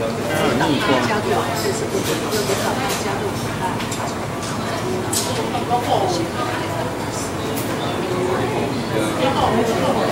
所以，加，加入。